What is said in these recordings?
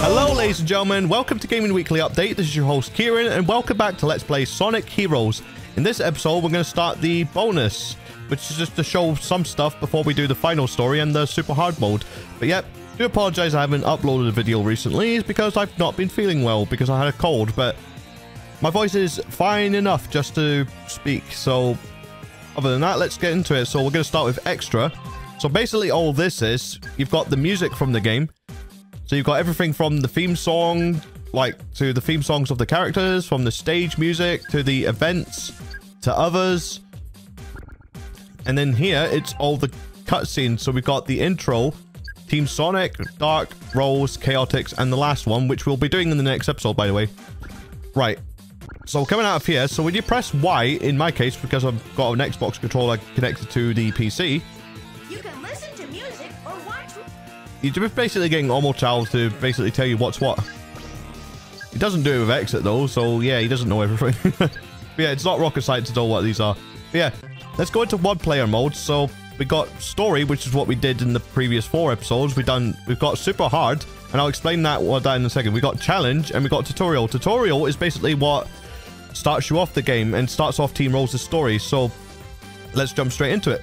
Hello, ladies and gentlemen. Welcome to Gaming Weekly Update. This is your host, Kieran, and welcome back to Let's Play Sonic Heroes. In this episode, we're going to start the bonus, which is just to show some stuff before we do the final story and the super hard mode. But yep, do apologize I haven't uploaded a video recently. It's because I've not been feeling well because I had a cold, but my voice is fine enough just to speak. So other than that, let's get into it. So we're going to start with extra. So basically all this is, you've got the music from the game. So you've got everything from the theme song, like to the theme songs of the characters, from the stage music to the events to others. And then here, it's all the cutscenes. So we've got the intro, Team Sonic, Dark, Rose, Chaotix, and the last one, which we'll be doing in the next episode, by the way. Right. So coming out of here, so when you press Y, in my case, because I've got an Xbox controller connected to the PC, You're basically getting Omochao to basically tell you what's what. He doesn't do it with exit though, so yeah, he doesn't know everything. yeah, it's not rocket science to know what these are. But yeah, let's go into one player mode. So we got story, which is what we did in the previous four episodes. We've done, we've got super hard, and I'll explain that what that in a second. We got challenge and we got tutorial. Tutorial is basically what starts you off the game and starts off Team Rose's story. So let's jump straight into it.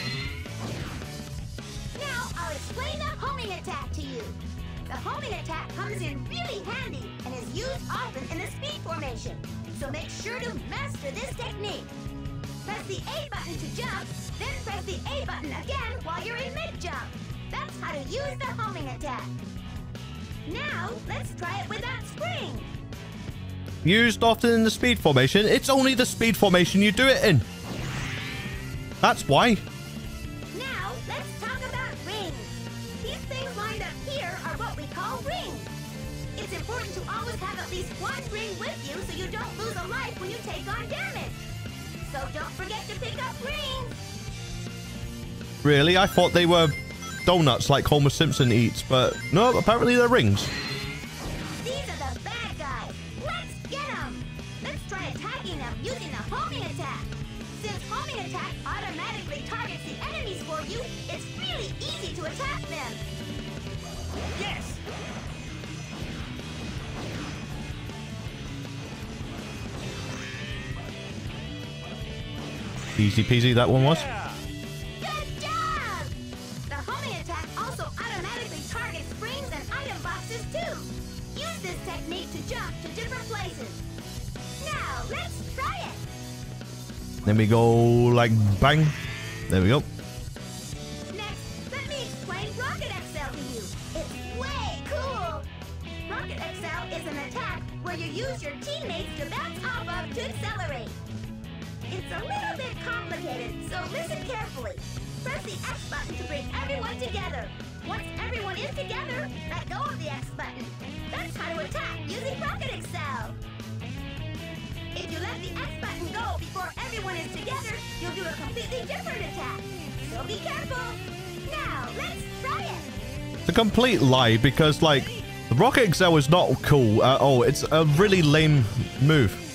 the A button to jump, then press the A button again while you're in mid-jump. That's how to use the homing attack. Now, let's try it without spring used often in the speed formation. It's only the speed formation you do it in. That's why. Now, let's talk about rings. These things lined up here are what we call rings. It's important to always have at least one ring with you so you don't lose a life when you take on damage. So don't forget to pick up rings. Really? I thought they were donuts like Homer Simpson eats, but no, apparently they're rings. Easy peasy that one was. Good job! The homing attack also automatically targets springs and item boxes too. Use this technique to jump to different places. Now, let's try it. Then we go like bang. There we go. You'll do a completely different attack. So be careful. Now, let's try it. It's a complete lie because, like, the Rocket Accel is not cool at all. It's a really lame move.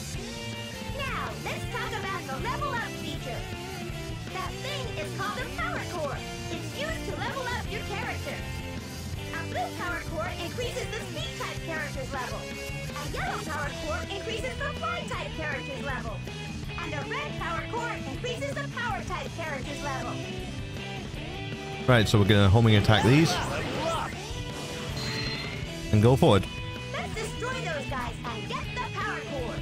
Right, so we're going to homing attack these. And go forward. Let's destroy those guys and get the power cores.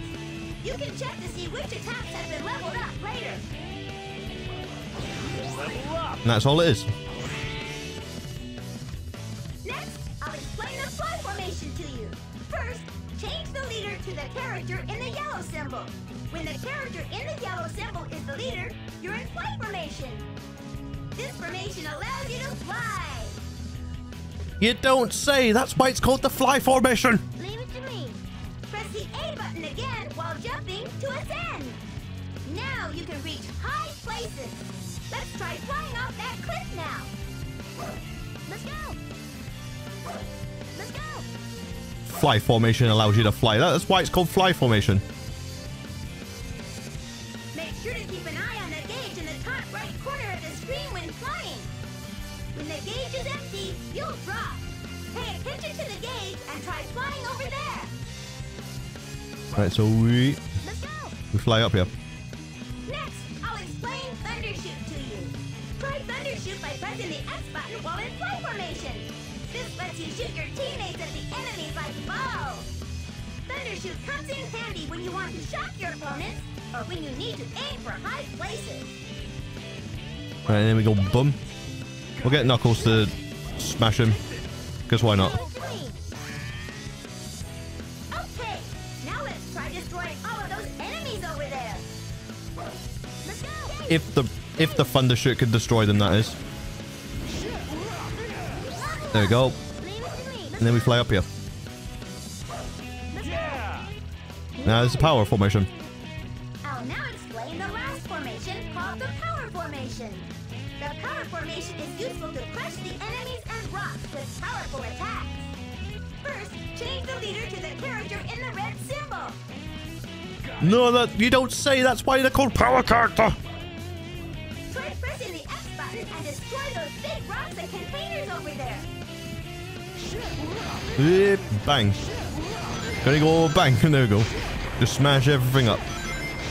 You can check to see which attacks have been leveled up later. And that's all it is. Next, I'll explain the fly formation to you. First, change the leader to the character in the yellow symbol. When the character in the yellow symbol is the leader, you're in flight formation. This formation allows you to fly. You don't say. That's why it's called the fly formation. Leave it to me. Press the A button again while jumping to ascend. Now you can reach high places. Let's try flying off that cliff now. Let's go. Let's go. Fly formation allows you to fly. That's why it's called fly formation. Right, so we we fly up here. Next, I'll explain Thundershoot to you. Try Thundershoot by pressing the X button while in flight formation. This lets you shoot your teammates at the enemies like balls. Thundershoot comes in handy when you want to shock your opponents or when you need to aim for high places. Right, and then we go boom. We'll get Knuckles to smash him. Because why not? If the if the thunder shoot could destroy them, that is. There we go. Leave it to me. And then we fly up here. Now there's a power formation. I'll now explain the last formation called the power formation. The power formation is useful to crush the enemies and rocks with powerful attacks. First, change the leader to the character in the red symbol. No, that you don't say. That's why they're called power character. Rocks and containers over there. Eh, Bang. Gonna go bang. There we go. Just smash everything up.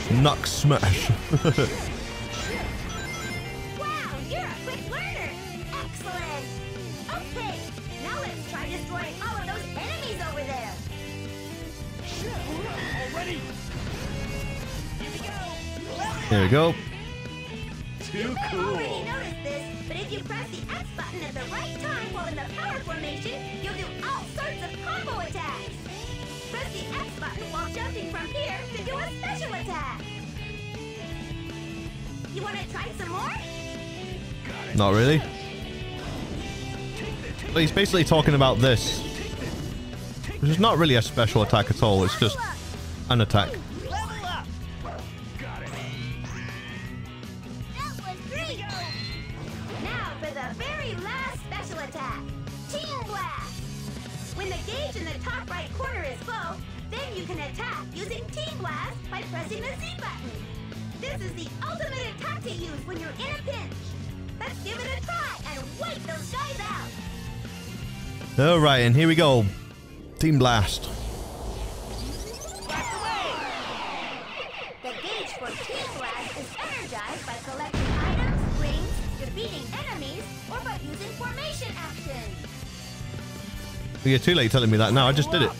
Knuck smash. Wow, you're a You want to try some more? Not really. But he's basically talking about this. Which is not really a special attack at all. It's just an attack. And here we go. Team Blast. Blast away! The gauge for Team Blast is energized by collecting items, rings, defeating enemies, or by using formation action. You're too late telling me that now. I just did it.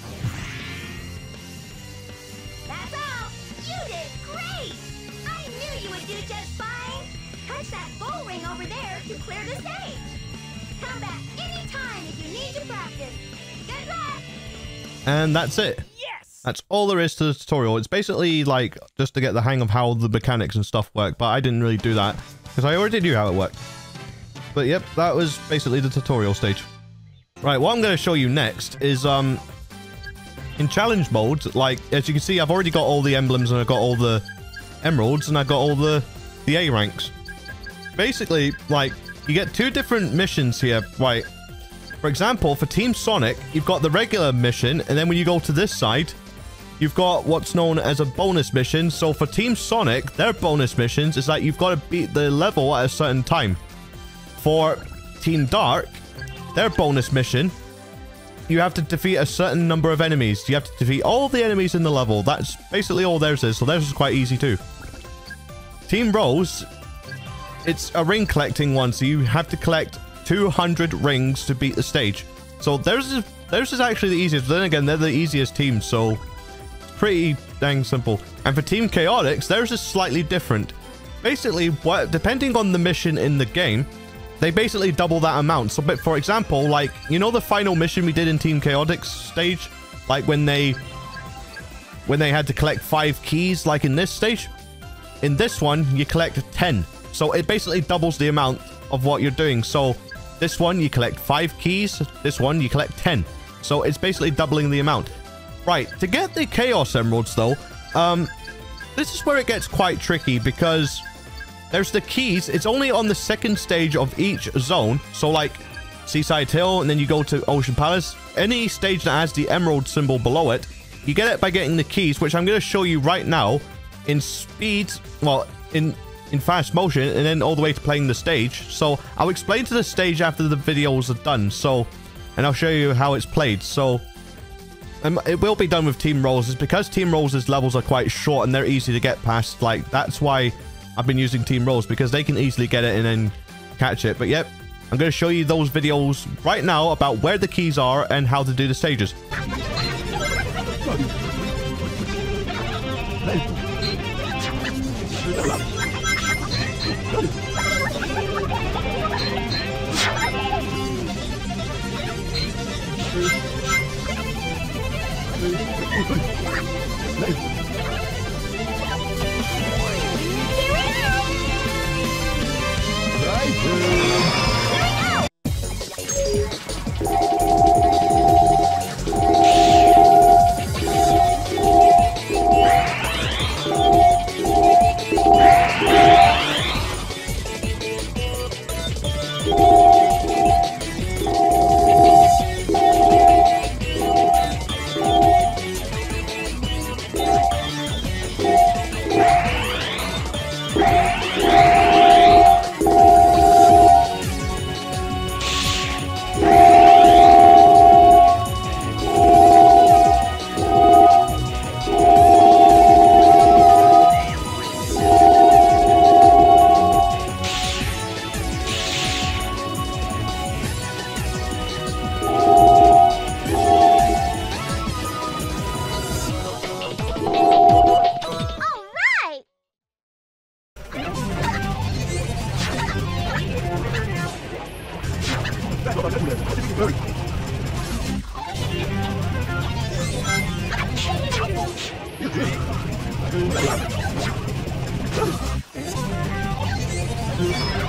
And that's it. Yes. That's all there is to the tutorial. It's basically like just to get the hang of how the mechanics and stuff work, but I didn't really do that because I already knew how it worked. But yep, that was basically the tutorial stage. Right, what I'm going to show you next is um in challenge mode, like as you can see, I've already got all the emblems and I've got all the emeralds and I've got all the the A ranks. Basically, like you get two different missions here. Right, For example, for Team Sonic, you've got the regular mission, and then when you go to this side, you've got what's known as a bonus mission. So for Team Sonic, their bonus missions is that you've got to beat the level at a certain time. For Team Dark, their bonus mission, you have to defeat a certain number of enemies. You have to defeat all the enemies in the level. That's basically all theirs is, so theirs is quite easy too. Team Rose, it's a ring collecting one, so you have to collect 200 rings to beat the stage. So theirs is, theirs is actually the easiest. Then again, they're the easiest team, so it's pretty dang simple. And for Team Chaotix, theirs is slightly different. Basically, what depending on the mission in the game, they basically double that amount. So, but for example, like, you know the final mission we did in Team Chaotix stage? Like when they... When they had to collect five keys, like in this stage? In this one, you collect 10. So it basically doubles the amount of what you're doing. So this one, you collect five keys. This one, you collect 10. So it's basically doubling the amount. Right, to get the Chaos Emeralds, though, um, this is where it gets quite tricky because there's the keys. It's only on the second stage of each zone. So like Seaside Hill, and then you go to Ocean Palace. Any stage that has the emerald symbol below it, you get it by getting the keys, which I'm going to show you right now in speed, well, in in fast motion, and then all the way to playing the stage. So I'll explain to the stage after the videos are done. So, and I'll show you how it's played. So um, it will be done with Team Roses because Team Roses levels are quite short and they're easy to get past. Like that's why I've been using Team Rose because they can easily get it and then catch it. But yep, I'm going to show you those videos right now about where the keys are and how to do the stages. Thank you.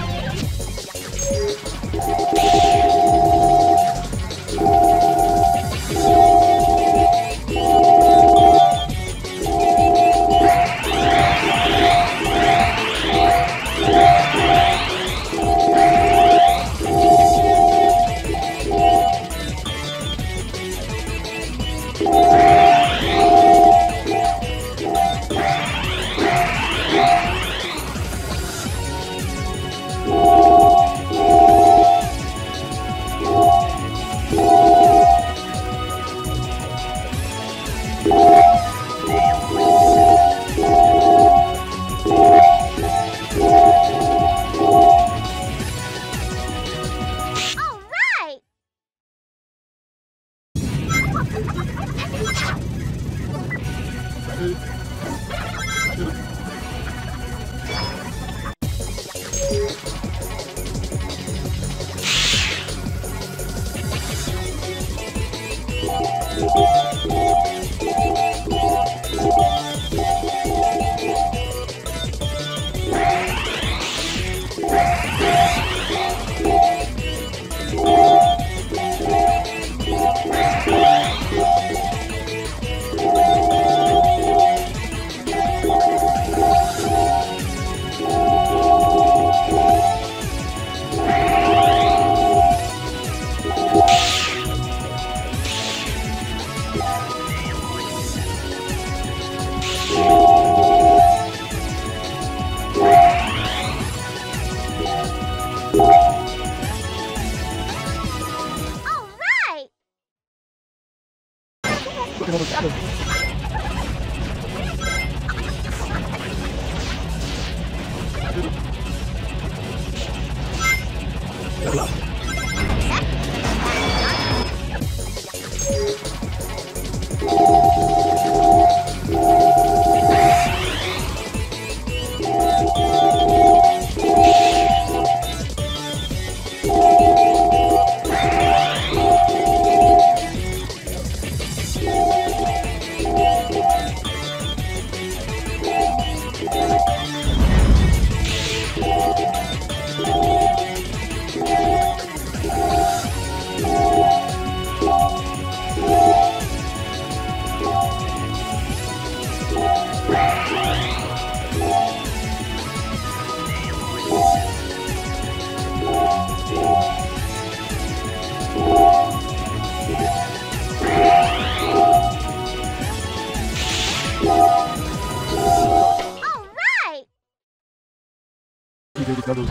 dedicado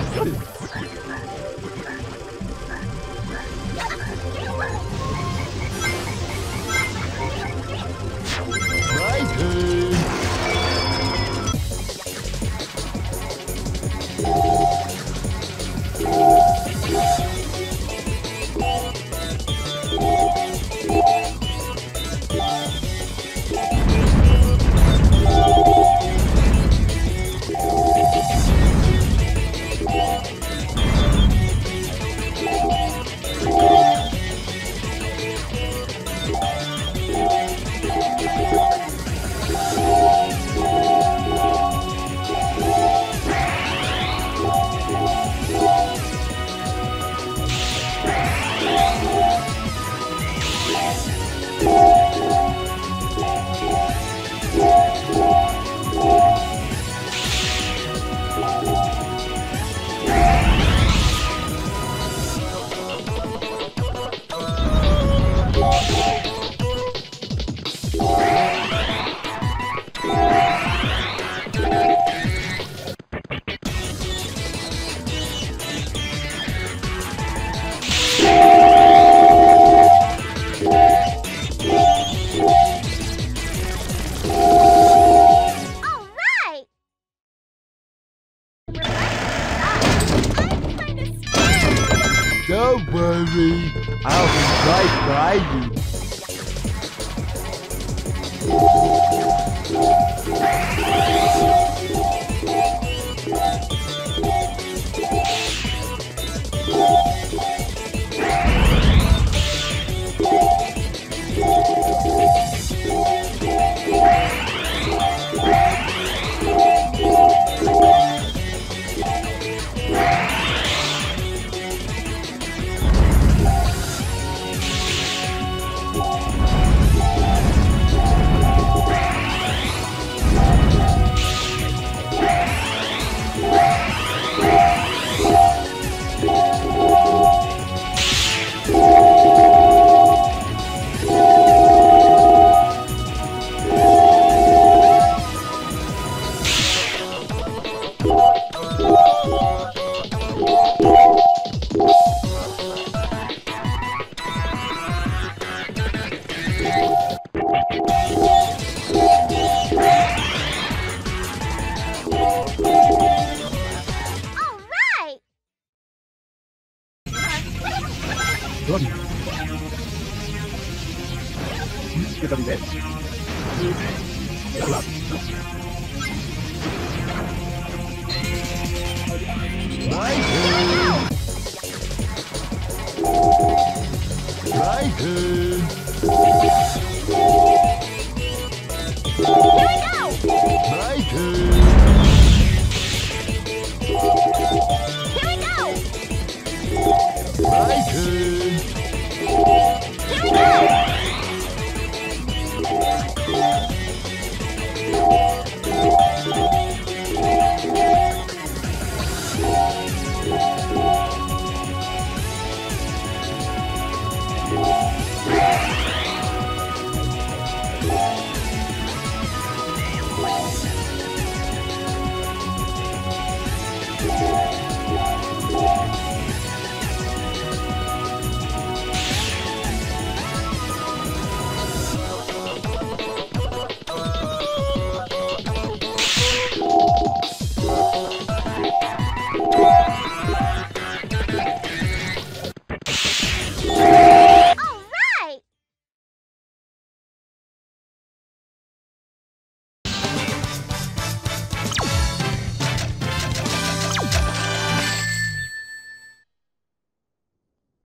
My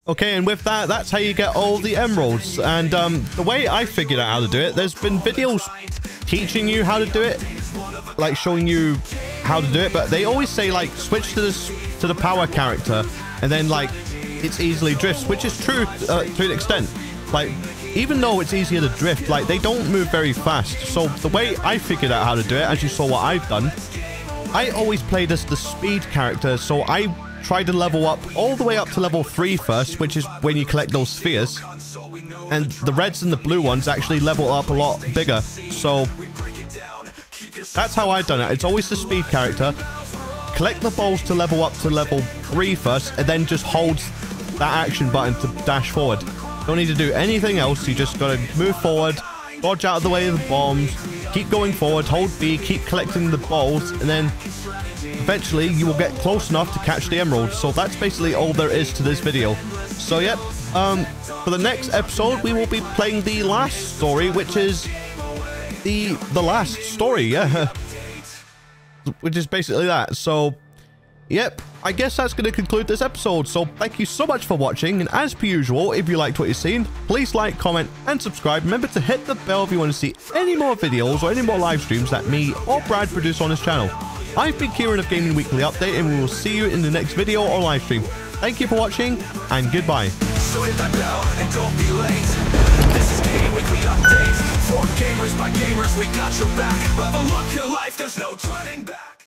Okay, and with that, that's how you get all the emeralds. And um, the way I figured out how to do it, there's been videos teaching you how to do it, like showing you how to do it, but they always say like switch to this to the power character, and then like it's easily drifts, which is true uh, to an extent. Like even though it's easier to drift, like they don't move very fast. So the way I figured out how to do it, as you saw what I've done, I always played as the speed character, so I tried to level up all the way up to level 3 first, which is when you collect those spheres. And the reds and the blue ones actually level up a lot bigger. So that's how I've done it. It's always the speed character. collect the balls to level up to level 3 first, and then just hold that action button to dash forward. Don't need to do anything else. You just gotta move forward, dodge out of the way of the bombs, keep going forward, hold B, keep collecting the balls, and then eventually you will get close enough to catch the emeralds. So that's basically all there is to this video. So yep, um, for the next episode, we will be playing the last story, which is the the last story, yeah. which is basically that. So, yep, I guess that's going to conclude this episode. So, thank you so much for watching. And as per usual, if you liked what you've seen, please like, comment, and subscribe. Remember to hit the bell if you want to see any more videos or any more live streams that me or Brad produce on this channel. I've been Kieran of Gaming Weekly Update, and we will see you in the next video or live stream. Thank you for watching, and goodbye. So and don't be late. This is Weekly Update. For gamers by gamers, we got your back. Your life, there's no turning back.